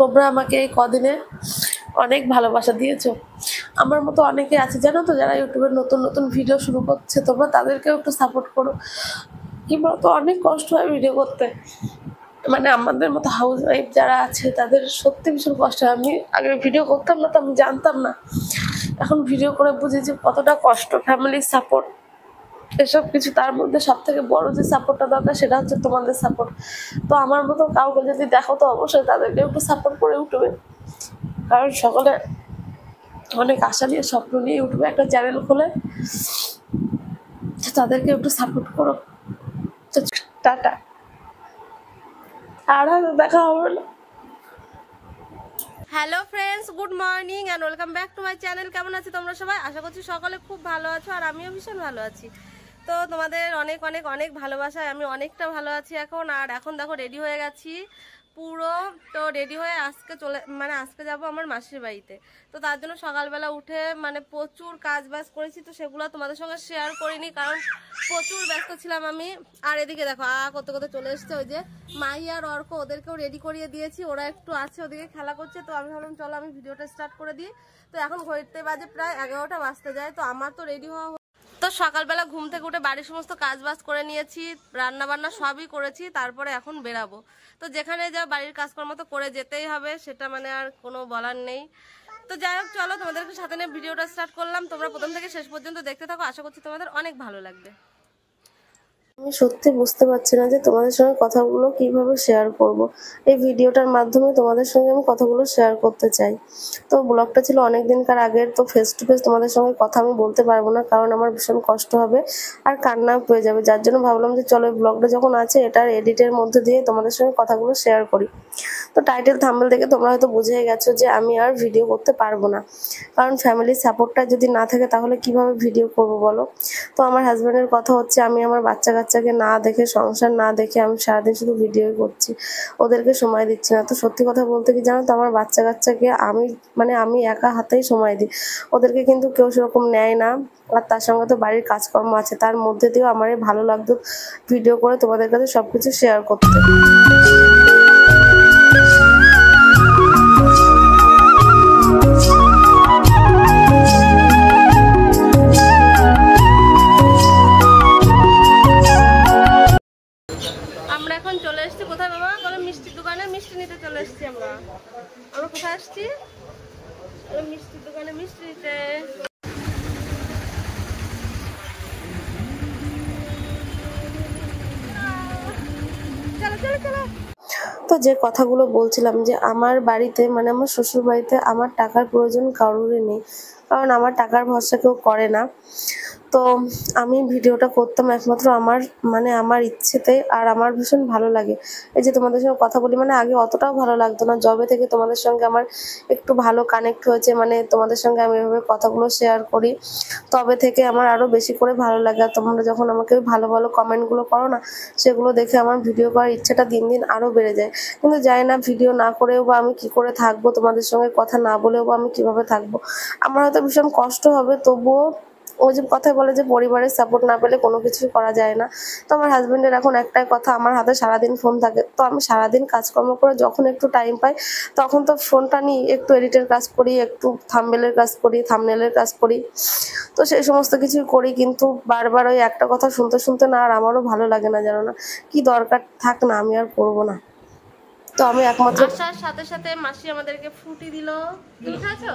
তোমরা আমাকে এই কদিনে অনেক ভালোবাসা দিয়েছ। আমার মতো অনেকে আছে, জানো তো, যারা ইউটিউবে নতুন নতুন ভিডিও শুরু করছে, তোমরা তাদেরকেও একটু সাপোর্ট করো। কি বলতো, অনেক কষ্ট হয় ভিডিও করতে। মানে আমাদের মতো হাউস ওয়াইফ যারা আছে, তাদের সত্যি ভীষণ কষ্ট হয়। আমি আগে ভিডিও করতাম না, তো আমি জানতাম না। এখন ভিডিও করে বুঝেছি কতটা কষ্ট ফ্যামিলির সাপোর্ট এসব কিছু তার মধ্যে সব থেকে বড় যে সাপোর্টটা দরকার সেটা হচ্ছে তোমাদের সাপোর্ট তো আমার মতো কাউকে যদি দেখো তো অবশ্যই তাদেরকে একটু সাপোর্ট করে উঠবে। কারণ সকলে অনেক আশা নিয়ে, স্বপ্ন নিয়ে ইউটিউবে একটা চ্যানেল খোলে। তাদেরকে একটু সাপোর্ট করো। টাটা। আর হয়তো দেখা হবে না। Hello friends good morning and welcome back to my channel কেমন আছো তোমরা সবাই? আশা করছি সকলে খুব ভালো আছো আর আমিও ভীষণ ভালো আছি। তো তোমাদের অনেক অনেক অনেক ভালোবাসায় আমি অনেকটা ভালো আছি এখন। আর এখন দেখো রেডি হয়ে গেছি পুরো। তো রেডি হয়ে আজকে চলে মানে আজকে যাব আমার মাসির বাড়িতে। তো তার জন্য সকালবেলা উঠে মানে প্রচুর কাজ বাজ করেছি, তো সেগুলো তোমাদের সঙ্গে শেয়ার করিনি, কারণ প্রচুর ব্যস্ত ছিলাম আমি। আর এদিকে দেখো, আ করতে করতে চলে এসছে। ওই যে মাই আর অর্ক ওদেরকেও রেডি করিয়ে দিয়েছি, ওরা একটু আছে, ওদিকে খেলা করছে। তো আমি ভাবলাম, চলো আমি ভিডিওটা স্টার্ট করে দিই। তো এখন ঘড়িতে বাজে প্রায় এগারোটা বাজতে যায়, তো আমার তো রেডি হওয়া তো সকালবেলা ঘুম থেকে উঠে বাড়ির সমস্ত কাজ বাজ করে নিয়েছি রান্না বান্না সবই করেছি, তারপরে এখন বেরাবো। তো যেখানে যা বাড়ির কাজকর্ম তো করে যেতেই হবে, সেটা মানে আর কোনো বলার নেই। তো যাই হোক, চলো তোমাদেরকে সাথে নিয়ে ভিডিওটা স্টার্ট করলাম। তোমরা প্রথম থেকে শেষ পর্যন্ত দেখতে থাকো, আশা করছি তোমাদের অনেক ভালো লাগবে। আমি সত্যি বুঝতে পারছি না যে তোমাদের সঙ্গে কথাগুলো কীভাবে শেয়ার করব। এই ভিডিওটার মাধ্যমে তোমাদের সঙ্গে আমি কথাগুলো শেয়ার করতে চাই। তো ব্লগটা ছিল অনেক দিনকার আগের, তো ফেস টু ফেস তোমাদের সঙ্গে কথা আমি বলতে পারব না, কারণ আমার ভীষণ কষ্ট হবে আর কান্না পেয়ে যাবে। যার জন্য ভাবলাম যে চলো এই ব্লগটা যখন আছে, এটার এডিটের মধ্যে দিয়ে তোমাদের সঙ্গে কথাগুলো শেয়ার করি। তো টাইটেল থাম্বেল দেখে তোমরা হয়তো বুঝে গেছো যে আমি আর ভিডিও করতে পারব না। কারণ ফ্যামিলির সাপোর্টটা যদি না থাকে, তাহলে কীভাবে ভিডিও করব বলো? তো আমার হাজব্যান্ডের কথা হচ্ছে, আমি আমার বাচ্চা কাচ্চাকে না দেখে, সংসার না দেখে আমি সারাদিন শুধু ভিডিও করছি। ওদেরকে সময় দিচ্ছি না। তো সত্যি কথা বলতে কি জানো তো, আমার বাচ্চা কাচ্চাকে আমি মানে আমি একা হাতেই সময় দিই। ওদেরকে কিন্তু কেউ সেরকম নেয় না। আর তার সঙ্গে তো বাড়ির কাজকর্ম আছে। তার মধ্যে দিয়েও আমার ভালো লাগতো ভিডিও করে তোমাদের কাছে সবকিছু শেয়ার করতে। তো যে কথাগুলো বলছিলাম যে আমার বাড়িতে মানে আমার শ্বশুর বাড়িতে আমার টাকার প্রয়োজন কারোরই নেই। কারণ আমার টাকার ভরসা কেউ করে না। তো আমি ভিডিওটা করতাম একমাত্র আমার মানে আমার ইচ্ছেতে আর আমার ভীষণ ভালো লাগে। এই যে তোমাদের সঙ্গে কথা বলি মানে আগে অতটাও ভালো লাগতো না। জবে থেকে তোমাদের সঙ্গে আমার একটু ভালো কানেক্ট হয়েছে মানে তোমাদের সঙ্গে আমি এভাবে কথাগুলো শেয়ার করি, তবে থেকে আমার আরও বেশি করে ভালো লাগে। আর তোমরা যখন আমাকে ভালো ভালো কমেন্টগুলো করো না, সেগুলো দেখে আমার ভিডিও করার ইচ্ছাটা দিন দিন আরও বেড়ে যায়। কিন্তু যাই না ভিডিও না করেও বা আমি কি করে থাকব, তোমাদের সঙ্গে কথা না বলেও বা আমি কীভাবে থাকব। আমার হয়তো ভীষণ কষ্ট হবে, তবুও ওই যে কথা বলে যে পরিবারের সাপোর্ট না পেলে কোনো কিছুই করা যায় না। তো আমার হাজব্যান্ডের এখন একটাই কথা, আমার হাতে সারাদিন ফোন থাকে। তো আমি সারাদিন কাজকর্ম করে যখন একটু টাইম পাই, তখন তো ফোনটা নিই একটু এডিটের কাজ করি, একটু থাম্বেলের কাজ করি থামনেলের কাজ করি। তো সেই সমস্ত কিছুই করি, কিন্তু বারবার ওই একটা কথা শুনতে শুনতে না, আর আমারও ভালো লাগে না জানো না, কি দরকার থাক না, আমি আর করব না। তো আমি একমাত্র আসার সাথে সাথে মাসি আমাদেরকে ফ্রুটি দিল। তুমি খাচ্ছো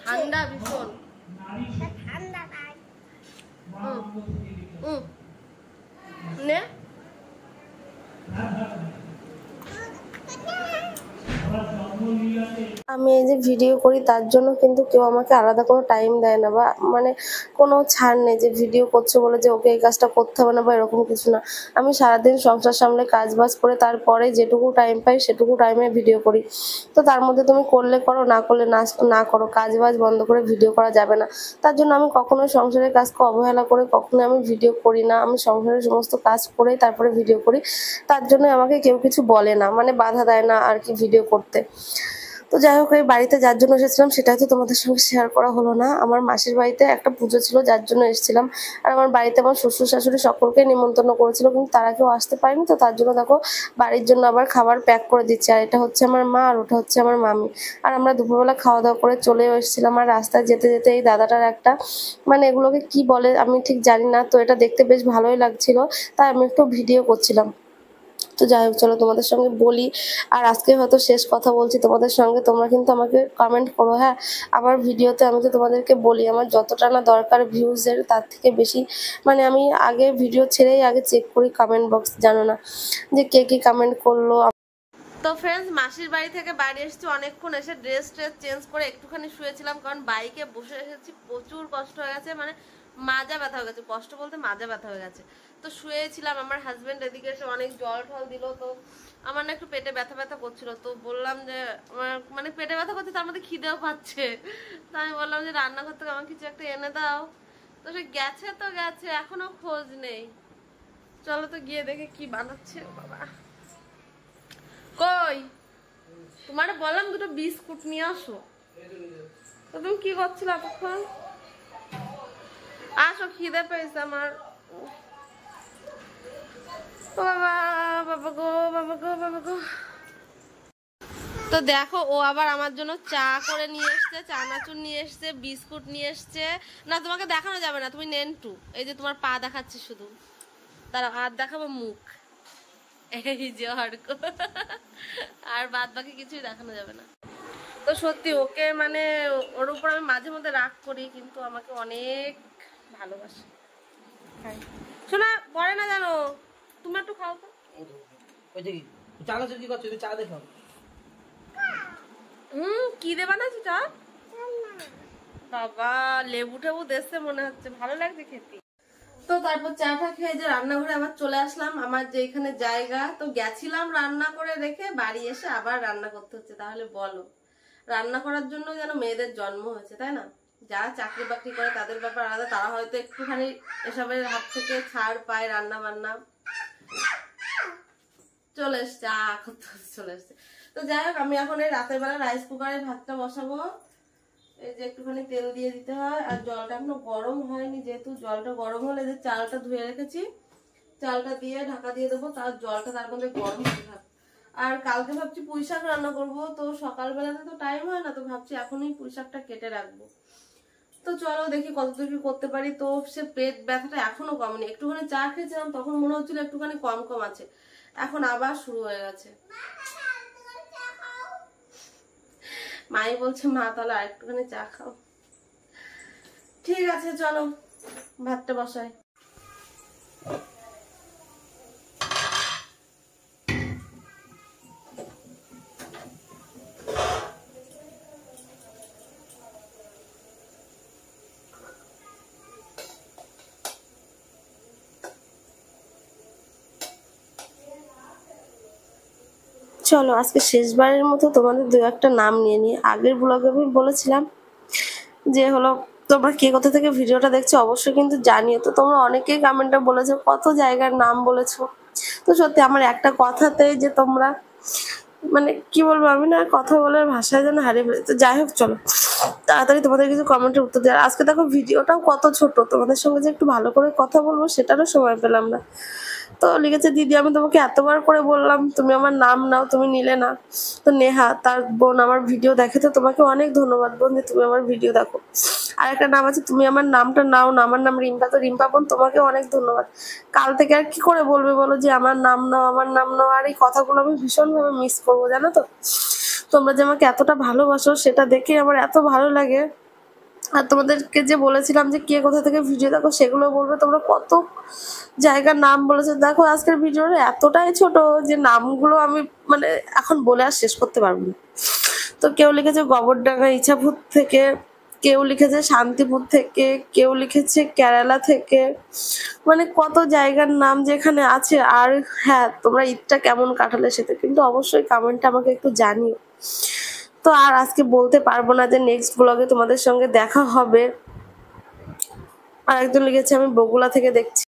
ঠান্ডা ভীষণ হুম, হুম। নে আমি এই যে ভিডিও করি, তার জন্য কিন্তু কেউ আমাকে আলাদা কোনো টাইম দেয় না বা মানে কোনো ছাড় নেই যে ভিডিও করছ বলে যে ওকে এই কাজটা করতে হবে না বা এরকম কিছু না। আমি সারাদিন সংসার সামলে কাজ বাজ করে তারপরে যেটুকু টাইম পাই সেটুকু টাইমে ভিডিও করি। তো তার মধ্যে তুমি করলে করো, না করলে না না করো, কাজ বাজ বন্ধ করে ভিডিও করা যাবে না। তার জন্য আমি কখনোই সংসারের কাজকে অবহেলা করে কখনো আমি ভিডিও করি না। আমি সংসারের সমস্ত কাজ করে তারপরে ভিডিও করি। তার জন্য আমাকে কেউ কিছু বলে না মানে বাধা দেয় না আর কি ভিডিও করতে। তো যাই হোক এই বাড়িতে যার জন্য এসেছিলাম সেটা তো তোমাদের সঙ্গে শেয়ার করা হলো না। আমার মাসির বাড়িতে একটা পুজো ছিল, যার জন্য এসেছিলাম। আর আমার বাড়িতে আমার শ্বশুর শাশুড়ি সকলকে নিমন্ত্রণ করেছিল, কিন্তু তারা কেউ আসতে পারেনি। তো তার জন্য দেখো, বাড়ির জন্য আবার খাবার প্যাক করে দিচ্ছে। আর এটা হচ্ছে আমার মা, আর ওটা হচ্ছে আমার মামি। আর আমরা দুপুরবেলা খাওয়া দাওয়া করে চলেও এসেছিলাম। আর রাস্তায় যেতে যেতে এই দাদাটার একটা মানে এগুলোকে কি বলে আমি ঠিক জানি না। তো এটা দেখতে বেশ ভালোই লাগছিল। তাই আমি একটু ভিডিও করছিলাম। তো যাই হোক, চলো তোমাদের সঙ্গে বলি। আর আজকে হয়তো শেষ কথা বলছি তোমাদের সঙ্গে, তোমরা কিন্তু আমাকে কমেন্ট করো হ্যাঁ? আমার ভিডিওতে আমি তো তোমাদেরকে বলি, আমার যতটা না দরকার ভিউজের তার থেকে বেশি মানে আমি আগে ভিডিও ছেড়েই আগে চেক করি কমেন্ট বক্স জানো না, যে কে কি কমেন্ট করল। তো ফ্রেন্ডস মাসির বাড়ি থেকে বাড়ি এসেছি, অনেকক্ষণ এসে ড্রেস ট্রেস চেঞ্জ করে একটুখানি শুয়েছিলাম, কারণ বাইকে বসে এসেছি, প্রচুর কষ্ট হয়ে গেছে মানে মাজা ব্যথা হয়ে গেছে, কষ্ট বলতে মাজা ব্যথা হয়ে গেছে। তো শুয়েছিলাম, আমার হাজব্যান্ড এদিকে এসে অনেক জল টল দিল, তো আমার না একটু পেটে ব্যথা ব্যথা করছিল, তো বললাম যে, আমার মানে পেটে ব্যথা করছে, তার মধ্যে খিদেও পাচ্ছে। তো আমি বললাম যে, রান্নাঘর থেকে আমার কিছু একটা এনে দাও। তো সে গেছে তো গেছে, এখনও খোঁজ নেই। চলো তো গিয়ে দেখে কি বানাচ্ছে বাবা। কই? তোমার বললাম দুটো বিস্কুট নিয়ে আসো। তো তুমি কি করছিলে এতক্ষণ? আসো খিদে পেয়েছে আমার বাবা বাবা গো বাবা গো বাবা গো তো দেখো, ও আবার আমার জন্য চা করে নিয়ে এসছে চানাচুর নিয়ে এসছে, বিস্কুট নিয়ে এসছে। না, তোমাকে দেখানো যাবে না, তুমি নেন্টু। এই যে তোমার পা দেখাচ্ছি শুধু। তার হাত দেখাবো মুখ। এই যে অর্ক। আর বাদ বাকি কিছুই দেখানো যাবে না। তো সত্যি, ওকে মানে ওর উপর আমি মাঝে মধ্যে রাগ করি, কিন্তু আমাকে অনেক ভালোবাসে। খাই। শোনা পরে না জানো? তুমি একটু খাও তো। ওই যে কি? চালা কি করছ? চা দেখো। হুম কি দেবা না সেটা বাবা লেবু টেবু দেশে মনে হচ্ছে। ভালো লাগছে খেতে। তো তারপর চাটা খেয়ে যে রান্নাঘরে আবার চলে আসলাম। আমার যে এখানে জায়গা তো গেছিলাম রান্না করে রেখে বাড়ি এসে আবার রান্না করতে হচ্ছে। তাহলে বলো রান্না করার জন্য যেন মেয়েদের জন্ম হয়েছে তাই না? যারা চাকরি বাকরি করে তাদের ব্যাপার আলাদা, তারা হয়তো একটুখানি এসবের হাত থেকে ছাড় পায় রান্না বান্না চলে এসছে চলে এসছে। তো যাই হোক, আমি এখন এই রাতের বেলা রাইস কুকারে ভাতটা বসাবো। এই যে একটুখানি তেল দিয়ে দিতে হয়, আর জলটা এখনও গরম হয়নি যেহেতু, জলটা গরম হলে যে চালটা ধুয়ে রেখেছি। চালটা দিয়ে ঢাকা দিয়ে দেবো, তার জলটা তার মধ্যে গরম হতে থাক। আর কালকে ভাবছি পুঁই শাক রান্না করব, তো সকালবেলাতে তো টাইম হয় না, তো ভাবছি এখনই পুঁই শাকটা কেটে রাখব। তো চলো দেখি কতদূর কি করতে পারি। তো সে পেট ব্যথাটা এখনও কমেনি। একটুখানি চা খেয়েছিলাম, তখন মনে হচ্ছিল একটুখানি কম কম আছে। এখন আবার শুরু হয়ে গেছে। মাই বলছে, মা, তাহলে আর একটুখানি চা খাও। ঠিক আছে, চলো, ভাতটা বসাই। চলো, আজকে শেষবারের মতো তোমাদের দু একটা নাম নিয়ে নিই। আগের ব্লগে আমি বলেছিলাম যে হলো, তোমরা কে কোথা থেকে ভিডিওটা দেখছ অবশ্যই কিন্তু জানিও। তো তোমরা অনেকেই কমেন্টে বলেছ, কত জায়গার নাম বলেছ। তো সত্যি আমার একটা কথাতে যে তোমরা মানে কি বলব আমি না, কথা বলার ভাষায় যেন হারিয়ে ফেলি। তো যাই হোক, চলো। তাড়াতাড়ি তোমাদের কিছু কমেন্টের উত্তর দেওয়ার। আজকে দেখো ভিডিওটাও কত ছোট। তোমাদের সঙ্গে যে একটু ভালো করে কথা বলব, সেটারও সময় পেলাম না। তো লিখেছে, দিদি, আমি তোমাকে এতবার করে বললাম, তুমি আমার নাম নাও, তুমি নিলে না। তো নেহা, তার বোন আমার ভিডিও দেখে তো তোমাকে অনেক ধন্যবাদ বোন তুমি আমার ভিডিও দেখো। আর একটা নাম আছে, তুমি আমার নামটা নাও না, আমার নাম রিম্পা। তো রিম্পা বোন, তোমাকে অনেক ধন্যবাদ। কাল থেকে আর কি করে বলবে বলো যে, আমার নাম নাও, আমার নাম নাও? আর এই কথাগুলো আমি ভীষণভাবে মিস করব, জানো তো? তোমরা যে আমাকে এতটা ভালোবাসো, সেটা দেখে আমার এত ভালো লাগে। আর তোমাদেরকে যে বলেছিলাম যে কে কোথা থেকে ভিডিও দেখো, সেগুলো বলবে। তোমরা কত জায়গার নাম বলেছে। দেখো, আজকের ভিডিওটা এতটাই ছোট যে নামগুলো আমি মানে এখন বলে আর শেষ করতে পারব না। তো কেউ লিখেছে গোবরডাঙ্গা ইছাপুর থেকে, কেউ লিখেছে শান্তিপুর থেকে, কেউ লিখেছে কেরালা থেকে। মানে কত জায়গার নাম যেখানে আছে। আর হ্যাঁ তোমরা ঈদটা কেমন কাটালে সেটা কিন্তু অবশ্যই কমেন্টে আমাকে একটু জানিও। তো আর আজকে বলতে পারব না যে নেক্সট ব্লগে তোমাদের সঙ্গে দেখা হবে। আর একজন লিখেছে, আমি বগুলা থেকে দেখছি।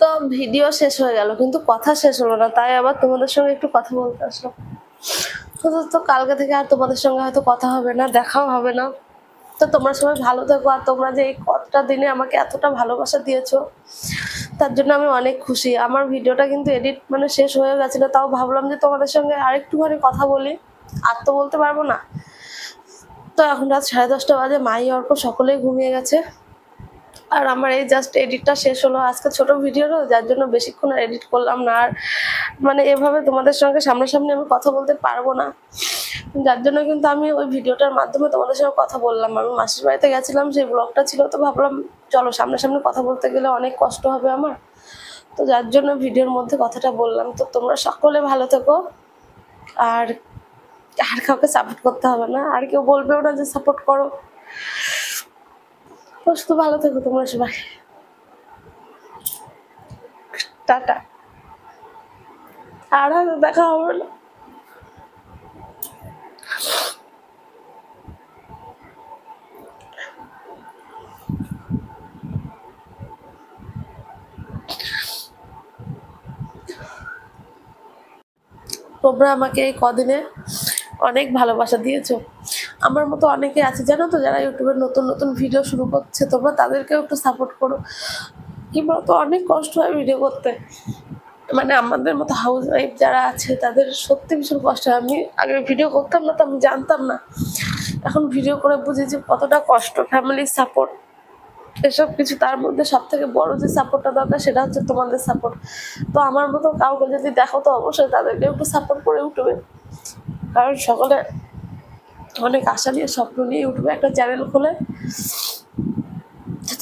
তো ভিডিও শেষ হয়ে গেল, কিন্তু কথা শেষ হলো না, তাই আবার তোমাদের সঙ্গে একটু কথা বলতে আসলো তো কালকে থেকে আর তোমাদের সঙ্গে হয়তো কথা হবে না, দেখাও হবে না। তো তোমরা সবাই ভালো থেকো, আর তোমরা যে এই কতটা দিনে আমাকে এতটা ভালোবাসা দিয়েছ তার জন্য আমি অনেক খুশি। আমার ভিডিওটা কিন্তু এডিট মানে শেষ হয়ে গেছিল, তাও ভাবলাম যে তোমাদের সঙ্গে আরেকটুখানি কথা বলি। আর তো বলতে পারব না। তো এখন রাত সাড়ে দশটা বাজে মাই অর্ক সকলেই ঘুমিয়ে গেছে। আর আমার এই জাস্ট এডিটটা শেষ হলো। আজকে ছোট ভিডিও তো, যার জন্য বেশিক্ষণ আর এডিট করলাম না। আর মানে এভাবে তোমাদের সঙ্গে সামনাসামনি আমি কথা বলতে পারব না। যার জন্য কিন্তু আমি ওই ভিডিওটার মাধ্যমে তোমাদের সঙ্গে কথা বললাম। আমি মাসির বাড়িতে গেছিলাম, সেই ব্লগটা ছিল, তো ভাবলাম চলো, সামনাসামনি কথা বলতে গেলে অনেক কষ্ট হবে আমার। তো যার জন্য ভিডিওর মধ্যে কথাটা বললাম। তো তোমরা সকলে ভালো থেকো। আর আর কাউকে সাপোর্ট করতে হবে না। আর কেউ বলবেও না যে সাপোর্ট করো। বস্তু ভালো থেকো তোমরা সবাই। টাটা। আর দেখা হবে না। তোমরা আমাকে এই কদিনে অনেক ভালোবাসা দিয়েছ। আমার মতো অনেকে আছে, জানো তো, যারা ইউটিউবে নতুন নতুন ভিডিও শুরু করছে, তোমরা তাদেরকেও একটু সাপোর্ট করো। কি বলতো, অনেক কষ্ট হয় ভিডিও করতে। মানে আমাদের মতো হাউস ওয়াইফ যারা আছে, তাদের সত্যি ভীষণ কষ্ট হয়। আমি আগে ভিডিও করতাম না, তো আমি জানতাম না। এখন ভিডিও করে বুঝি যে কতটা কষ্ট ফ্যামিলির সাপোর্ট এসব কিছু তার মধ্যে সব থেকে বড় যে সাপোর্টটা দরকার সেটা হচ্ছে তোমাদের সাপোর্ট তো আমার মতো কাউকে যদি দেখো তো অবশ্যই তাদেরকে একটু সাপোর্ট করে উঠবে। কারণ সকলে অনেক আশা নিয়ে, স্বপ্ন নিয়ে উঠবে একটা চ্যানেল খুলে।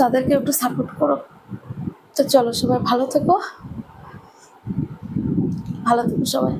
তাদেরকে একটু সাপোর্ট করো। তো চলো সবাই ভালো থেকো। ভালো থেকো সবাই।